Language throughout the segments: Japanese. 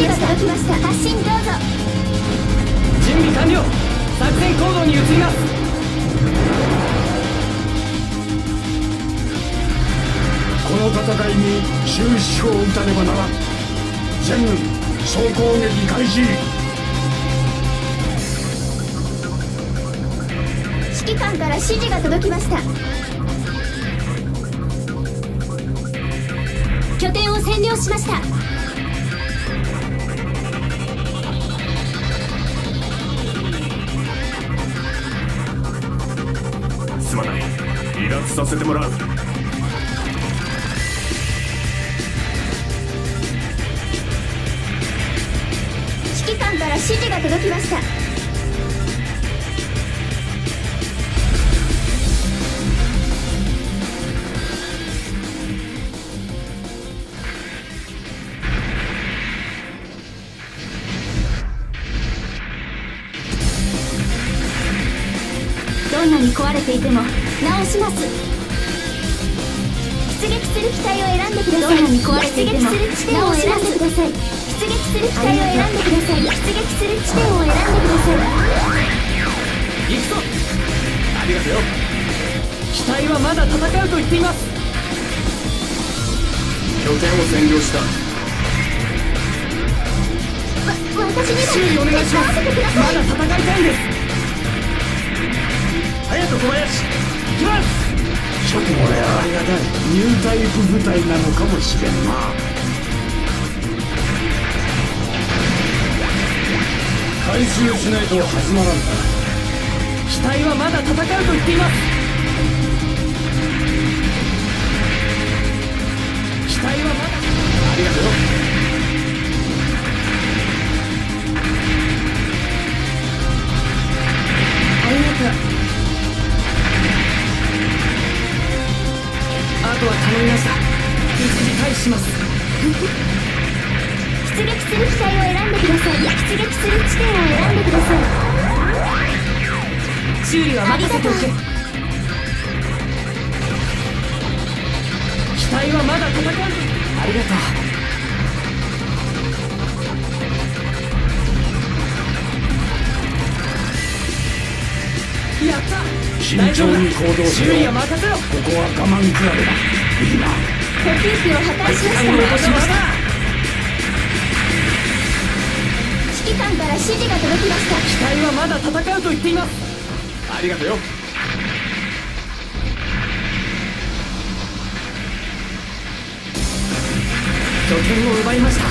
示が届きました。発進どうぞ。準備完了。作戦行動に移ります。この戦いに終止符を打たねばならん。全軍総攻撃開始。指揮官から指示が届きました。拠点を占領しました離脱させてもらう指揮官から指示が届きました。どんなに壊れていても直します。出撃する機体を選んでください。どんなに壊れていても出撃す。る地点を選んでください出撃する機体を選んでください。出撃する地点を選んでください。行くぞ。ありがとうよ。機体はまだ戦うと言っています。拠点を占領した。わ私にも注意お願いします。まだ戦いたいんです。隼人小林。行きます。ちょっとこれはありがたい。ニュータイプ部隊なのかもしれんな。回収しないと始まらんな機体はまだ戦うと言っています慎重に行動しろ任せろここは我慢比べだいいな呼吸器を破壊しま機体を落としました指揮官から指示が届きました機体はまだ戦うと言っていますありがとうよ拠点を奪いました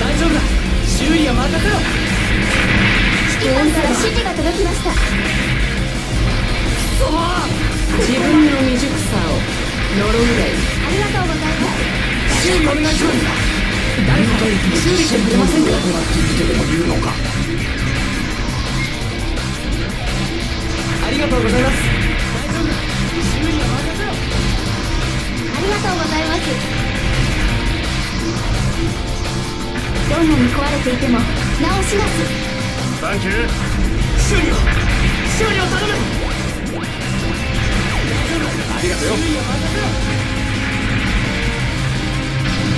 大丈夫だ。修理は任せろ。指揮官から指示が届きました。そう自分の未熟さを呪うがいいありがとうございます。修理お願いします誰か修理してくれませんかなくなってきてでも言うのかありがとうございます。大丈夫修理は任せろありがとうございます。どんなに壊れていても直します。サンキュー修理を修理を頼むありがとうよ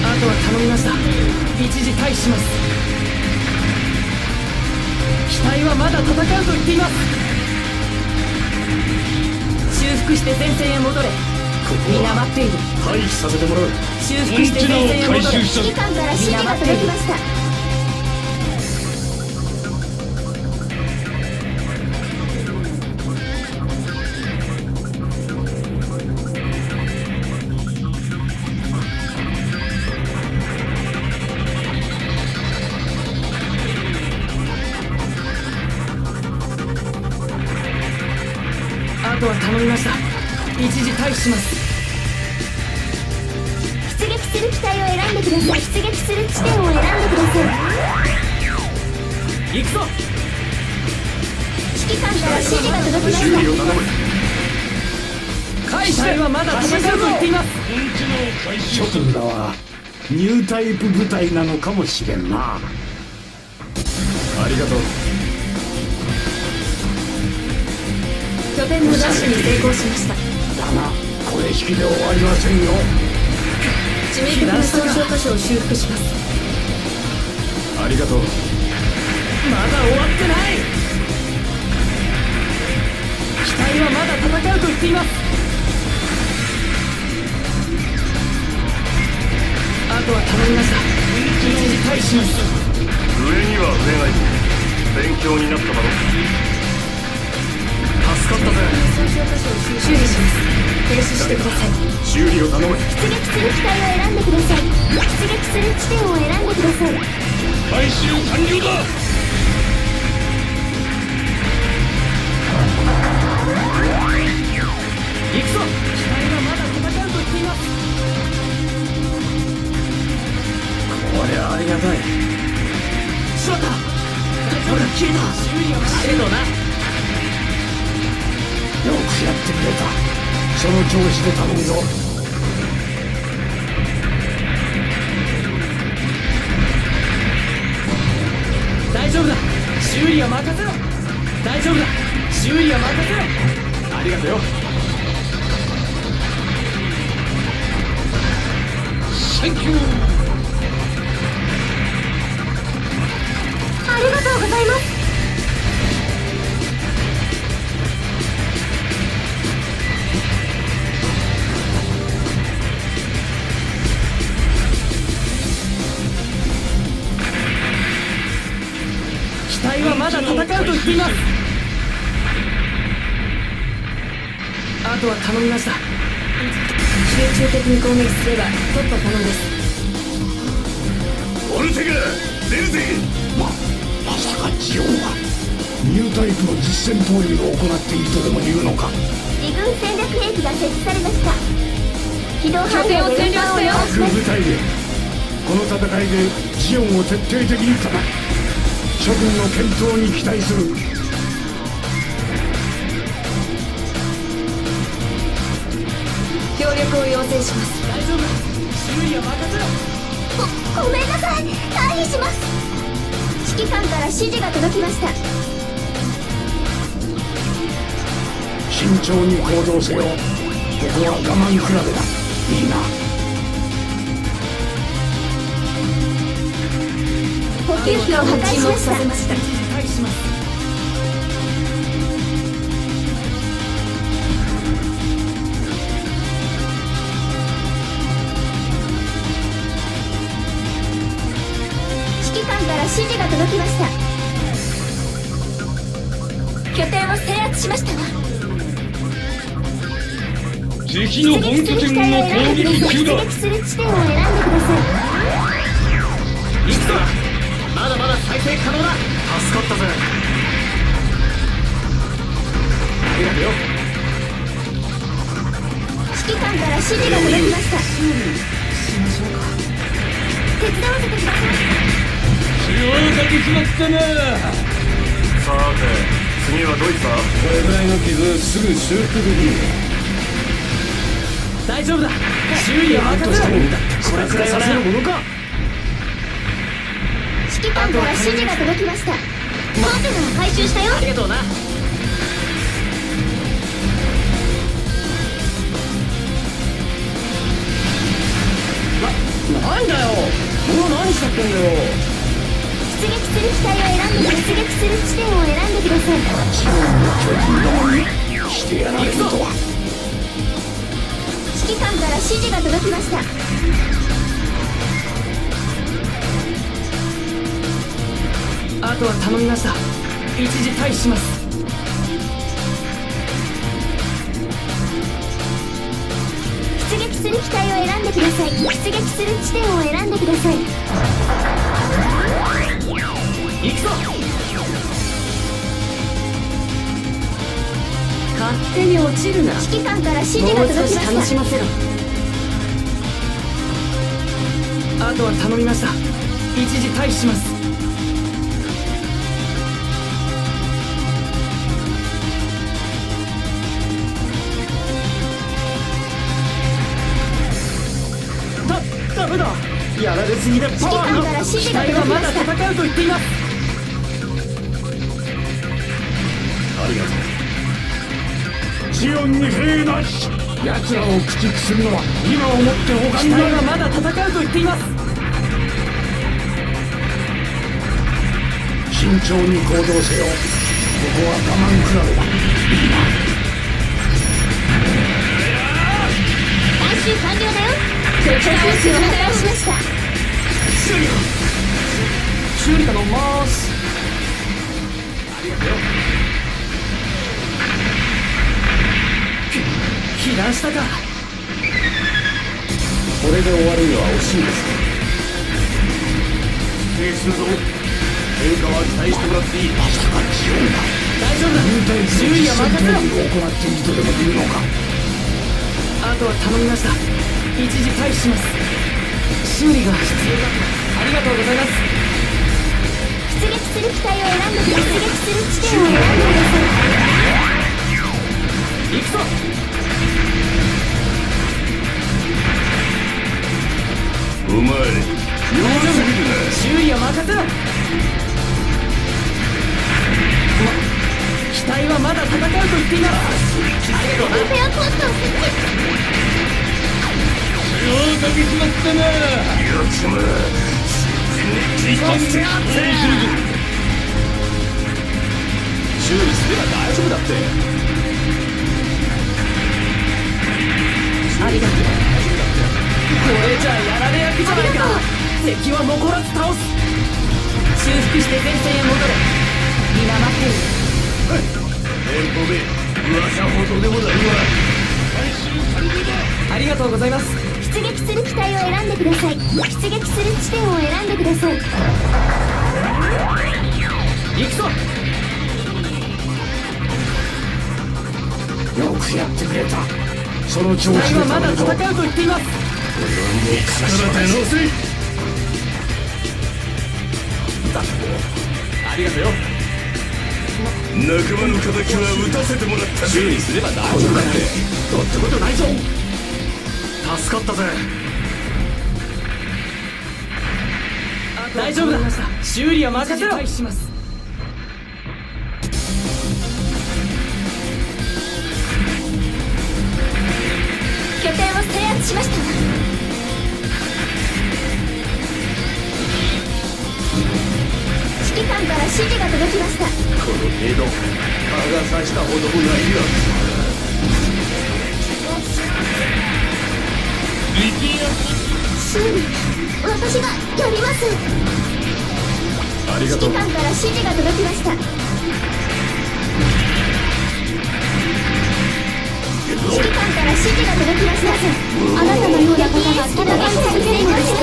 あとは頼みました一時退避します。機体はまだ戦うと言っています。修復して前線へ戻れ皆待っている。退避させてもらう修復して前線へ戻れ。指揮官から指示が届きました一時退避します。出撃する機体を選んでください。出撃する地点を選んでください。行くぞ。指揮官から指示が届きました。修理を頼む。機体はまだ戦うと言っています。諸君らはニュータイプ部隊なのかもしれんな。ありがとう。拠点の奪取に成功しました。だがこれ引きで終わりませんよ。致命的な損傷箇所を修復します。ありがとう。まだ終わってない。機体はまだ戦うと言っています。あとは頼みました一時退避します上には上がいる勉強になっただろ助かったぜ修理します停止してください修理を頼む出撃する機体を選んでください出撃する地点を選んでください回収完了。だ行くぞ機体はまだ戦うと言っていますこれありがたいしまったほら消えた修理があるのなよくやってくれた。その調子で頼むぞ大丈夫だ。修理は任せろ。大丈夫だ。修理は任せろ。ありがとうよ。サンキューありがとうございますまだ戦うと言っています。あとは頼みました。集中的に攻撃すれば突破可能です。オルテガ出るぜままさかジオンは。ニュータイプの実戦投入を行っているとでも言うのか。自軍戦略兵器が設置されました。軌道範囲拠点をで占領したよ。各部隊でこの戦いでジオンを徹底的に叩く諸君の健闘に期待する。協力を要請します。大丈夫。修理は任せろごごめんなさい。退避します。指揮官から指示が届きました。慎重に行動せよ。ここは我慢比べだ。いいな補給機を破壊しました沈没させました指揮官から指示が届きました拠点を制圧しましたわ敵出撃す。る機体を選んでくだ出撃す。る地点を選んでください行くぞ再生可能だ？助かったぜ。ありがとうよい指揮官から指示が届きました。しましょうか手伝わせてください。まったなさて次はどいつだこれぐらいの傷すぐ修復できる。大丈夫だ。修理は任せろこれくらいはなものか指揮官から指示が届きました。コンテナを回収したよ。ありがとうな。なんだよ。もう何しちゃってんだよ。出撃する機体を選んで出撃する地点を選んでください。してやられるとは指揮官から指示が届きましたあとは頼みました。一時退避します。出撃する機体を選んでください。出撃する地点を選んでください。行くぞ。勝手に落ちるな。指揮官から指示が届きました。しませろ。あとは頼みました。一時退避しますダメだやられすぎでパワー指揮官から指示機が体はまだ。戦うと言っていますありがとう。ジオンに兵なし奴らを駆逐するのは今をもって他機にない体はまだ戦うと言っています慎重に行動せよここは我慢比べだ回収完了だよ航空機を破壊しました修理修理頼みますありがとうよ被弾したかこれで終わるには惜しいです停止するぞ変化は期待してもらっていいまさかジオンが大丈夫だ入隊修理は任せろを行っているとでも言うのかあとは頼みました一時退避します修理が必要だとありがとうございます出撃する機体を選んで出撃する地点を選んでください行くぞお前弱すぎるな修理は任せろ機体はまだ戦うと言っています。ありがとうなフェアポストを設置ようかけちまったな。やつま一発で修理すれば大丈夫だって。ありがとうこれじゃやられ役じゃないか敵は残らず倒す修復して前線へ戻れ皆待っている連邦で噂ほどでもないわ回収完了だありがとうございます選んでください。出撃する地点を選んでください。行くぞ。よくやってくれた。その調子はまだ戦うと言っています。力出せありがとうよ。仲間の敵は撃たせてもらった。修理すれば大丈夫だって。どうってことないぞ。助かったぜ大丈夫だ。修理は任せろします。拠点を制圧しました。指揮官から指示が届きました。この程度蚊が刺したほどもないよ。修理私がやります。ありがとう。指揮官から指示が届きました。指揮官から指示が届きましたあなたのような方が戦い続けるのですか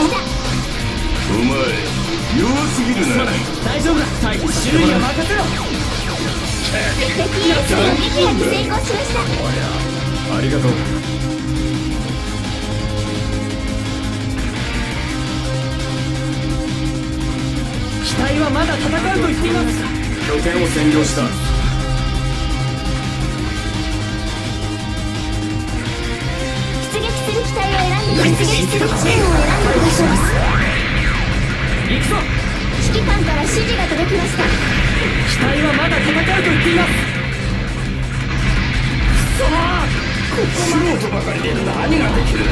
お前弱すぎるな。大丈夫だ。修理は任せろ。敵エースの撃破に成功しました。ありがとう機体はまだ戦うと言っています。拠点を占領した。出撃する機体を選んで出撃する地点を選んでください行くぞ。指揮官から指示が届きました。機体はまだ戦うと言っています。素人ばかりで何ができる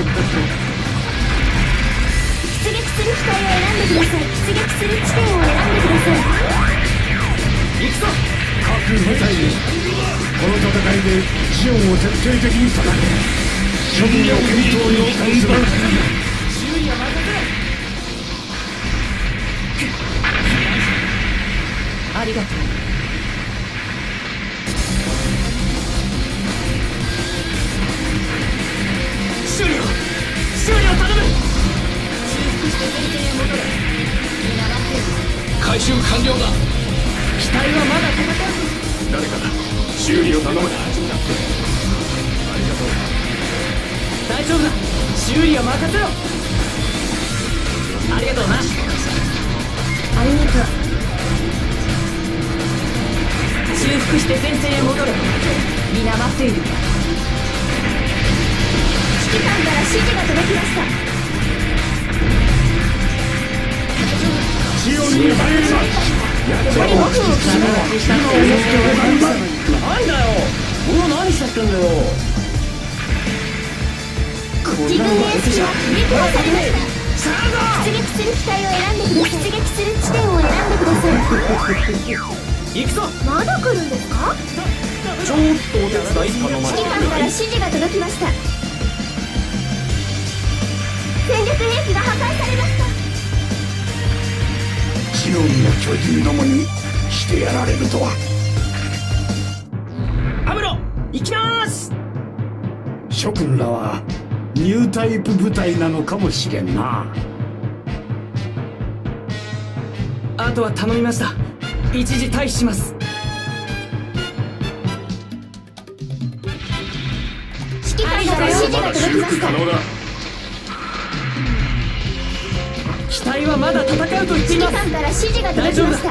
出撃する機体を選んでください。出撃する地点を選んでください行くぞ各部隊にこの戦いでジオンを徹底的に叩け。処分を検討に期待する修理は任せろありがとう。回収完了だ。機体はまだ戦う誰か修理を頼む大丈夫だ。修理は任せろ。ありがとうな。ありがとう。修復して前線へ戻れ。皆待っている。指揮官から指示が届きました戦力兵器が破壊されましたジオンの巨人どもにしてやられるとは。アムロ行きます！諸君らはニュータイプ部隊なのかもしれんな。あとは頼みました。一時退避します。指揮官から指示が届きました可能だ機体はまだ戦うと言ってい指揮ます官から指示が届きました。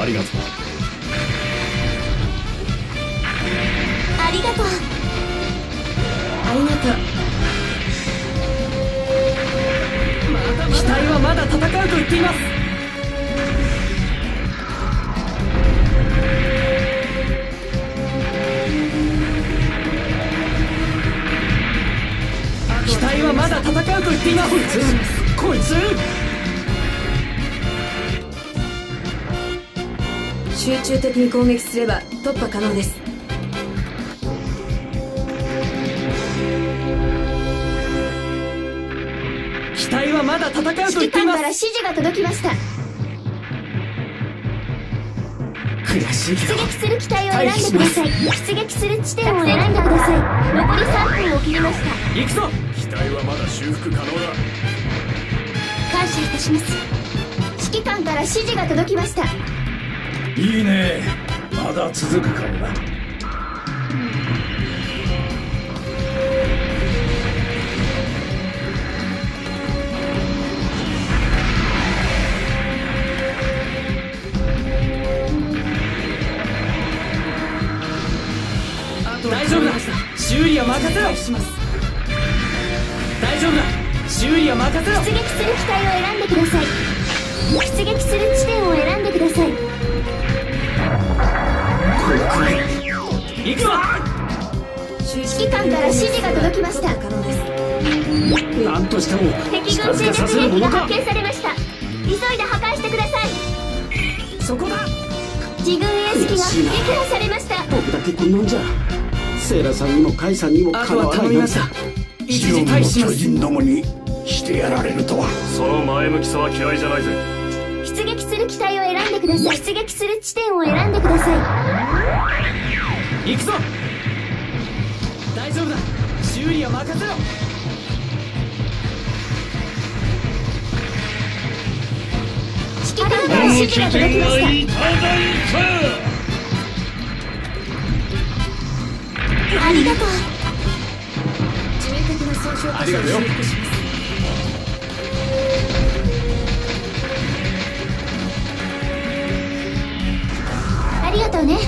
ありがとう。ありがとう。ありがとうー機体はまだ戦うと言っています戦うと言っています。こいつ。集中的に攻撃すれば突破可能です。機体はまだ戦うと言っています。から指示が届きました悔しい出撃する機体を選んでください。出撃する地点を選んでください。残り3分を切りました。行くぞ。機体はまだ修復可能だ。感謝いたします。指揮官から指示が届きました。いいね。まだ続くかもな。大丈夫だ。修理は任せろ。します大丈夫だ。修理は任せろ。出撃する機体を選んでください。出撃する地点を選んでください。行くぞ。指揮官から指示が届きました。可能ですなんとしても敵近軍戦略兵器が発見されました。急いで破壊してください。そこだ。自軍エース機が撃破されました。僕だけこんなんじゃ。セイラさんにもカイさんにもかなわないなんて。頼みました一時退避します巨人どもにしてやられるとは。その前向きさは嫌いじゃないぜ。出撃する機体を選んでください。出撃する地点を選んでください。行くぞ。大丈夫だ。修理は任せろ。指揮官から指示が届きました。ただい。ありがとう。致命的な損傷ありがとうよ。ありがとうね。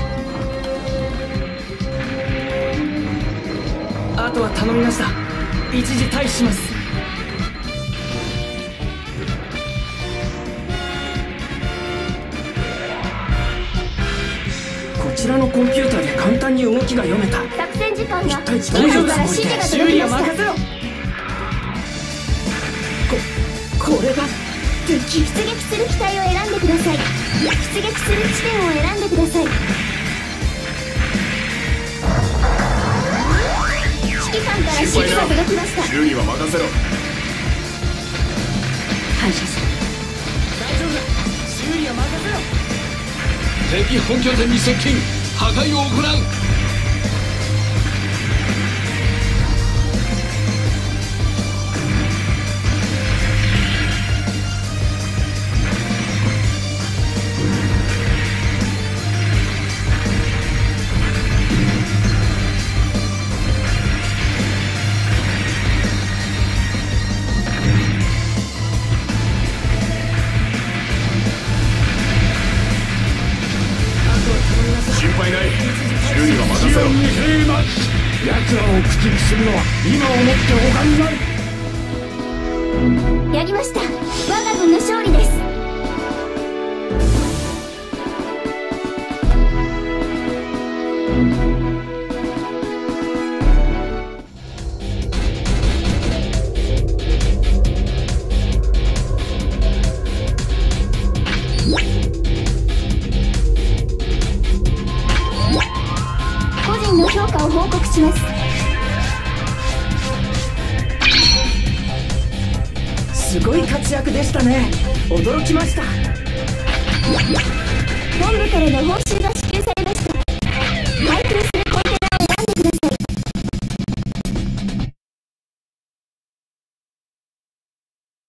あとは頼みました。一時退避します。こちらのコンピューターで簡単に動きが読めた。作戦時間が大指揮官丈夫だから指示が修理は任せろここれが敵出撃する機体を選んでください。出撃する地点を選んでください。指揮官から指示が届きました。修理は任せろ。感謝する。大丈夫だ。修理は任せろ。敵本拠点に接近。破壊を行う